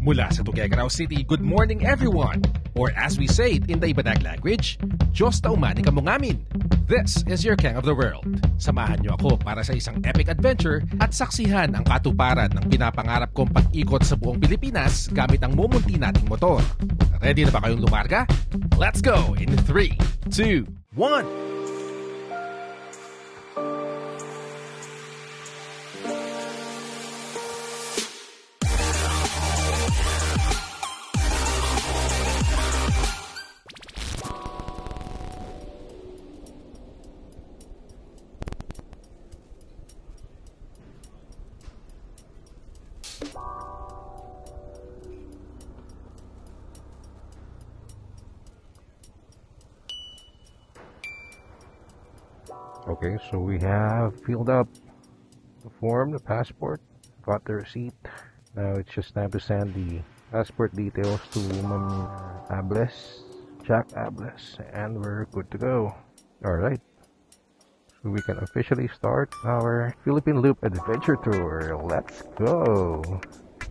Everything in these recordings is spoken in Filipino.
Mula sa Tuguegarao City, good morning everyone! Or as we say it in the Ibanag language, Diyos taumani ka mo ngamin! This is your King of the World. Samahan niyo ako para sa isang epic adventure at saksihan ang katuparan ng pinapangarap kong pag-ikot sa buong Pilipinas gamit ang mumunti nating motor. Ready na ba kayong lumarga? Let's go in 3, 2, 1! Okay, so we have filled up the form, the passport, got the receipt. Now it's just time to send the passport details to Ma'am Ables, Jack Ables, and we're good to go. Alright, so we can officially start our Philippine Loop Adventure Tour. Let's go!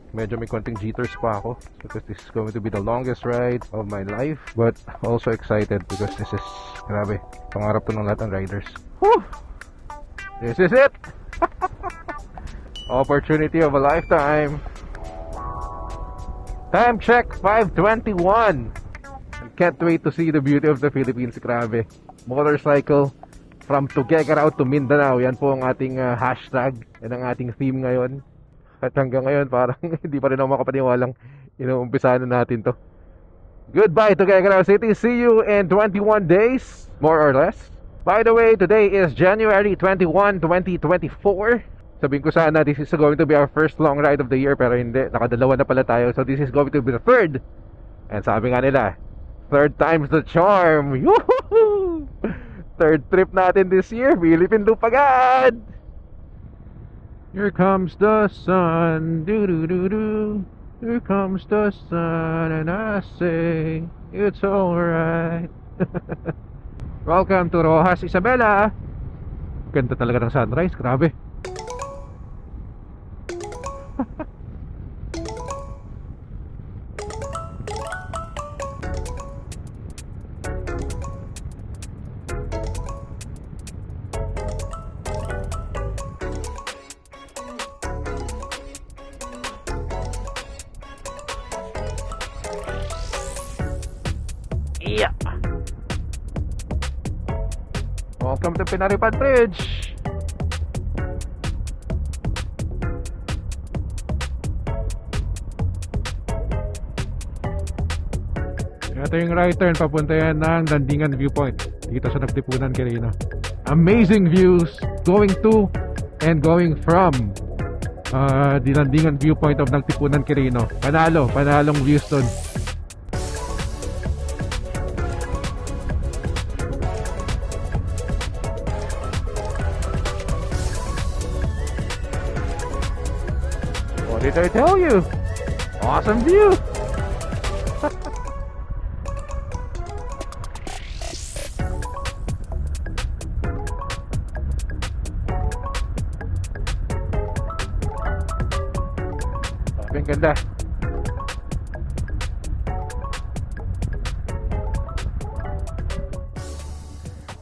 Medyo may konting jitters pa ako because this is going to be the longest ride of my life but also excited because this is grabe, pangarap to ng lahat ng riders. Whew! This is it! Opportunity of a lifetime. Time check, 521. I can't wait to see the beauty of the Philippines. Grabe. Motorcycle from Tuguegarao to Mindanao. Yan po ang ating uh, hashtag. Yan ang ating theme ngayon. At hanggang ngayon, parang hindi pa rin ako makapaniwalang inuumpisahan na natin to. Goodbye, Tuguegarao City. See you in 21 days, more or less. By the way, today is January 21, 2024. Sabihin ko sana this is going to be our first long ride of the year pero hindi, nakadalawa na pala tayo. So this is going to be the third. And sabi nga nila, third time's the charm. Yoo-hoo! Third trip natin this year, Philippine Loop agad! Here comes the sun, do do do do. Here comes the sun, and I say it's alright. Welcome to Rojas Isabela. Ganda talaga ng sunrise, grabe. Pinaripan Bridge. Ito yung right turn papunta yan ng Dandingan Viewpoint dito sa Nagtipunan Quirino. Amazing views going to and going from uh, the Dandingan Viewpoint of Nagtipunan Quirino. Panalo, panalong views doon. What did I tell you? Awesome view! Sabi ganda.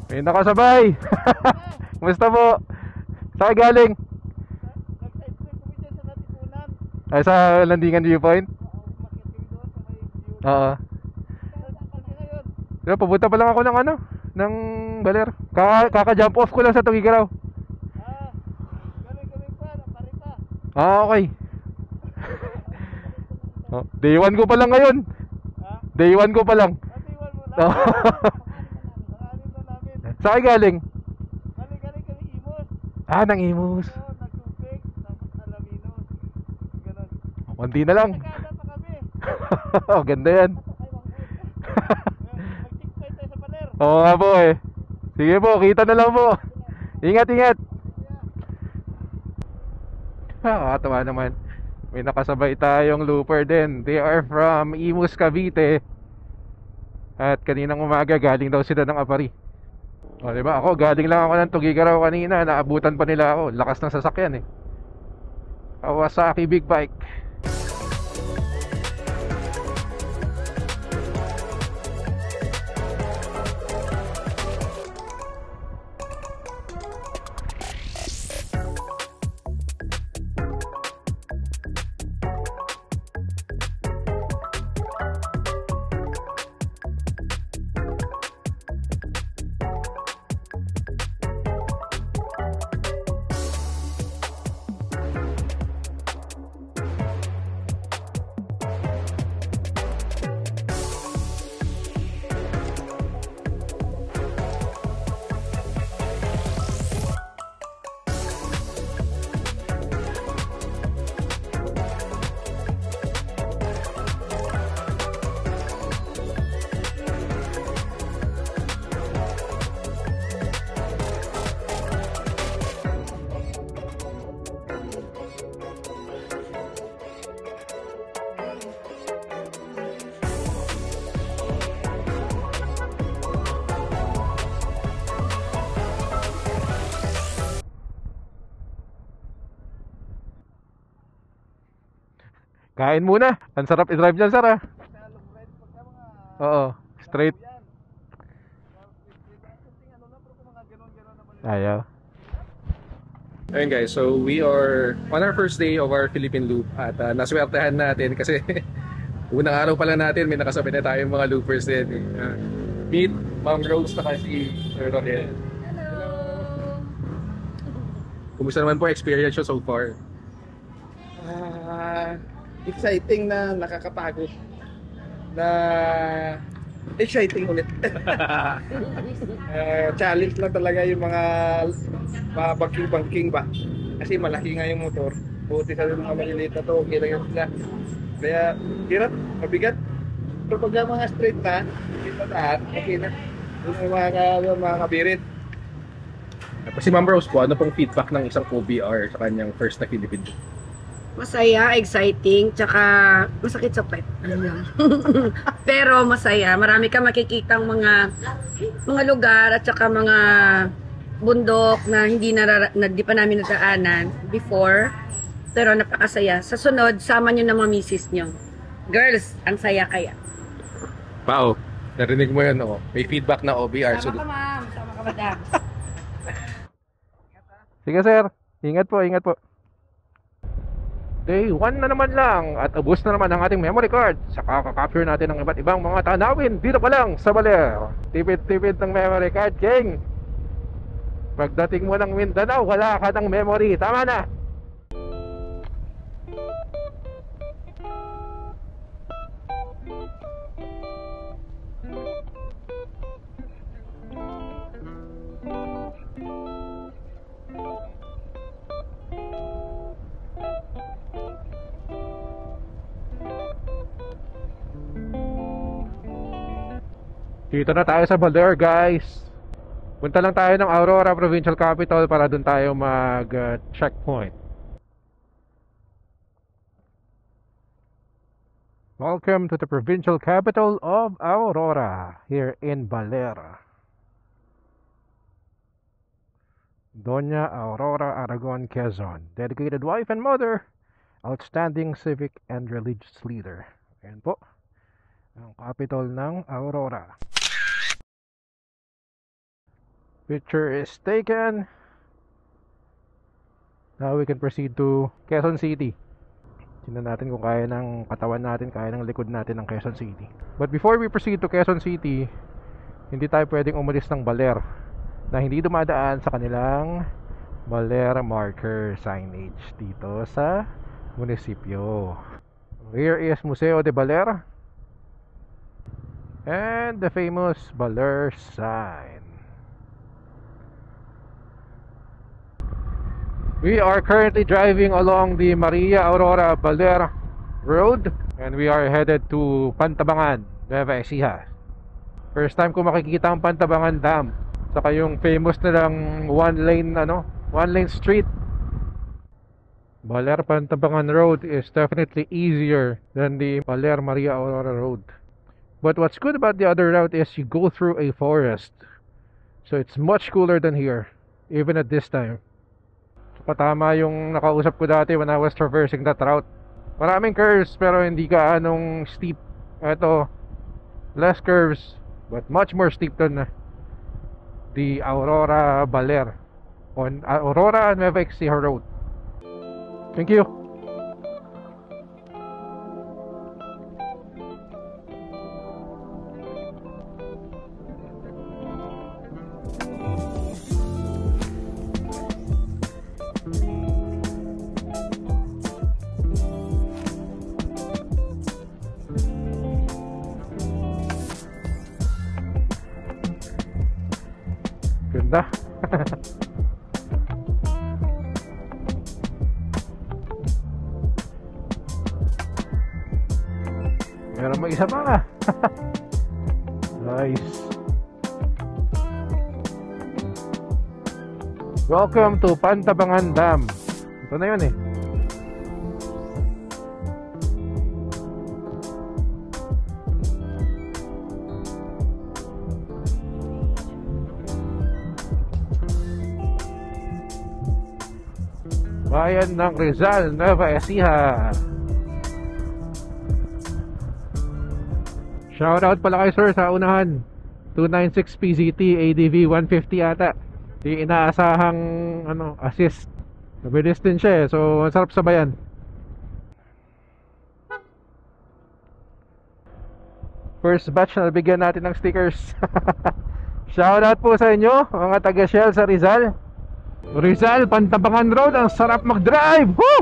May nakasabay! Kumusta po? Saan galing? Ay, sa landingan viewpoint? Oo. Pero papunta pa lang ako ng ano, ng Baler. Kaka, kaka-jump off ko lang sa Tugigaraw. Ah, okay. oh, day 1 ko pa lang ngayon. Day 1 ko pa lang. Oh. Saan kayo galing? Ah, ng Imus. Konti na lang. oh, ganda yan. Oo nga po eh. Sige po, kita na lang po. Ingat, ingat. Nakakatawa naman. May nakasabay tayong looper din. They are from Imus, Cavite. At kaninang umaga galing daw sila ng Apari. O, di ba? Ako, galing lang ako ng Tugigaraw kanina. Naabutan pa nila ako. Lakas ng sasakyan eh. Kawasaki Big Bike. Kain muna. Ang sarap i-drive dyan, sir ah. Oo. Straight. Ayaw. Ayun guys, so we are on our first day of our Philippine Loop at uh, naswertehan natin kasi unang araw pa lang natin may nakasabay na tayong mga loopers din. Uh, meet Ma'am Rose na si Sir Rodel. Hello! Kumusta naman po experience nyo so far? Ah, exciting na nakakapagod. Na exciting ulit. Ah, challenge lang talaga yung mga mga banking-banking ba. Kasi malaki nga yung motor. Buti sa mga maliliit na to, okay lang yan sila. Kaya, hirap, mabigat. Pero pag mga straight na, kita lahat, okay na. Yung mga, mga, mga kabirit. Si Ma'am Rose po, ano pong feedback ng isang OBR sa kanyang first na Philippine? Masaya, exciting, tsaka masakit sa pet. Yan? Pero masaya. Marami ka makikitang mga mga lugar at tsaka mga bundok na hindi na, na di pa namin nadaanan before. Pero napakasaya. Sa sunod, sama nyo ng mga misis nyo. Girls, ang saya kaya. Pao, narinig mo yun, oh. May feedback na OBR. So, Sama ka ma'am, sama ka madam. Sige, sir. Ingat po, ingat po. Day 1 na naman lang at ubos na naman ang ating memory card. Saka kakapture natin ng iba't ibang mga tanawin dito pa lang sa Baler. Tipid-tipid ng memory card, King. Pagdating mo ng Mindanao, wala ka ng memory. Tama na. Dito na tayo sa Baler, guys. Punta lang tayo ng Aurora Provincial Capital para dun tayo mag-checkpoint. Welcome to the provincial capital of Aurora, here in Baler. Doña Aurora Aragon Quezon, dedicated wife and mother, outstanding civic and religious leader. Ayan po, ang capital ng Aurora. Picture is taken. Now we can proceed to Quezon City. Tingnan natin kung kaya ng katawan natin, kaya ng likod natin ng Quezon City. But before we proceed to Quezon City, hindi tayo pwedeng umalis ng Baler na hindi dumadaan sa kanilang Baler marker signage dito sa munisipyo. Here is Museo de Baler and the famous Baler sign. We are currently driving along the Maria Aurora Baler Road and we are headed to Pantabangan, Nueva Ecija. First time ko makikita ang Pantabangan Dam. Saka yung famous na lang one lane ano, one lane street. Baler Pantabangan Road is definitely easier than the Baler Maria Aurora Road. But what's good about the other route is you go through a forest. So it's much cooler than here, even at this time. Patama yung nakausap ko dati when I was traversing that route. Maraming curves pero hindi ka anong steep. Ito, less curves but much more steep than the Aurora Baler on Aurora Nueva Ecija Road. Thank you. Meron may isa pa. nice. Welcome to Pantabangan Dam. Ito na yun eh. Bayan ng Rizal, Nueva Ecija. Shoutout pala kay sir sa unahan. 296 PZT, ADV 150 ata. Di inaasahang ano, assist. Mabilis din siya eh. So, ang sarap sabayan. First batch na bigyan natin ng stickers. Shoutout po sa inyo, mga taga Shell sa Rizal. Rizal, Pantabangan Road, ang sarap mag-drive! Woo!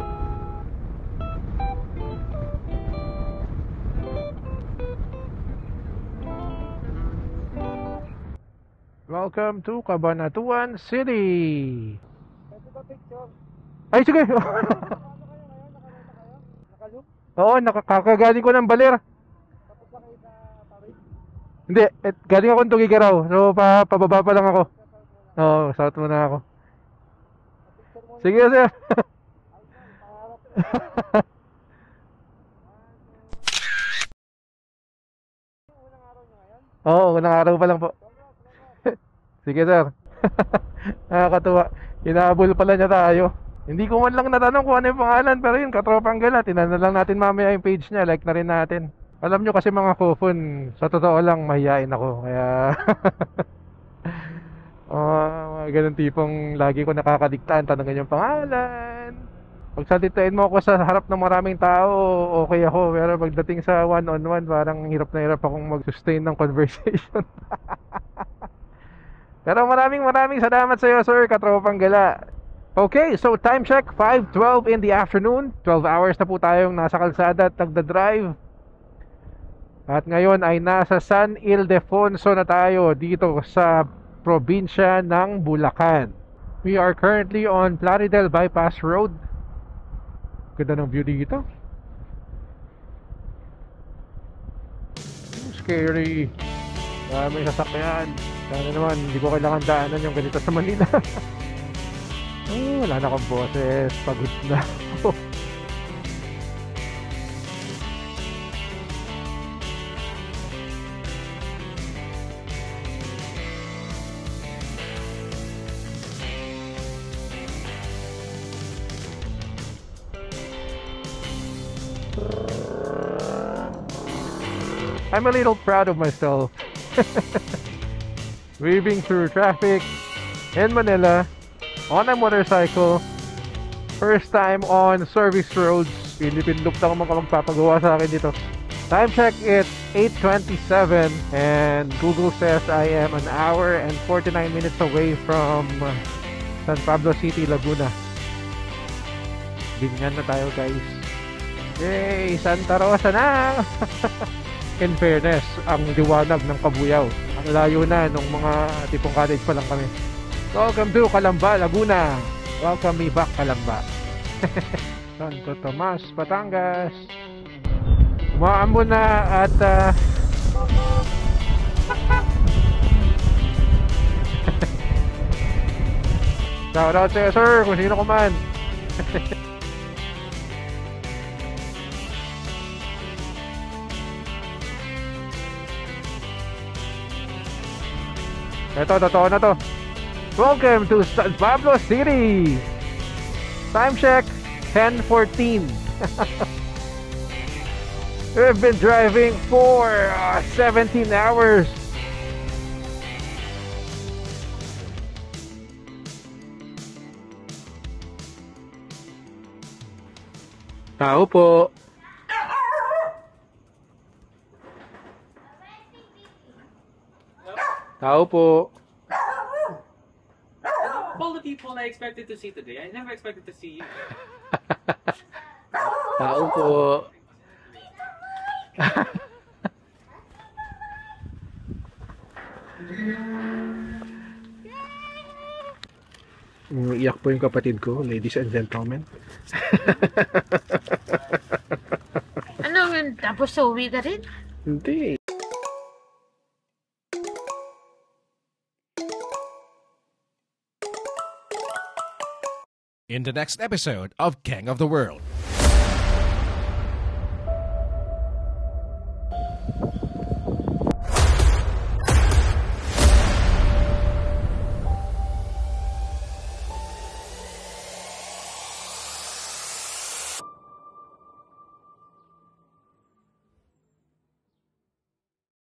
Welcome to Cabanatuan City! Ay, sige! Oo, nakakagaling ko ng baler. Hindi, et, galing ako ng Tugigaraw. So, pa, pababa pa lang ako. Oo, south muna ako. Sige, sir. Oo, unang araw pa lang po. Sige, sir. Nakakatuwa. Inaabol pala niya tayo. Hindi ko man lang natanong kung ano yung pangalan, pero yun, katropang gala. Tinan lang natin mamaya yung page niya, like na rin natin. Alam nyo kasi mga kofun, sa totoo lang, mahihain ako. Kaya... Oh, mga tipong lagi ko nakakadiktaan, tanongin yung pangalan. Pag salitain mo ako sa harap ng maraming tao, okay ako. Pero pagdating sa one-on-one, parang hirap na hirap akong mag-sustain ng conversation. Pero maraming maraming salamat sa iyo, sir, katropang gala. Okay, so time check, 5.12 in the afternoon. 12 hours na po tayong nasa kalsada at nagda-drive. At ngayon ay nasa San Ildefonso na tayo dito sa probinsya ng Bulacan. We are currently on Plaridel Bypass Road. Ganda ng view dito. Scary. Maraming sasakyan. Sana naman, hindi ko kailangan daanan yung ganito sa Manila. oh, wala na akong boses. Pagod na ako. I'm a little proud of myself. Weaving through traffic in Manila on a motorcycle. First time on service roads. Pinipindok na mga magpapagawa sa akin dito. Time check, it's 8.27 and Google says I am an hour and 49 minutes away from San Pablo City, Laguna. Bingan na tayo guys. Yay! Santa Rosa na! in fairness, ang liwanag ng Kabuyaw. Ang layo na nung mga tipong college pa lang kami. Welcome to Calamba, Laguna. Welcome me back, Calamba. Santo Tomas, Batangas. Umaambo na at uh, Shout out sa'yo, sir, kung sino ko man. Ito, totoo na to. Welcome to San Pablo City! Time check, 10.14. We've been driving for uh, 17 hours. Tao po. Tao po. all the people I expected to see today. I never expected to see you. Tao po. Iyak po yung kapatid ko, ladies and gentlemen. Ano? Tapos uwi ka rin? Hindi. In the next episode of King of the World.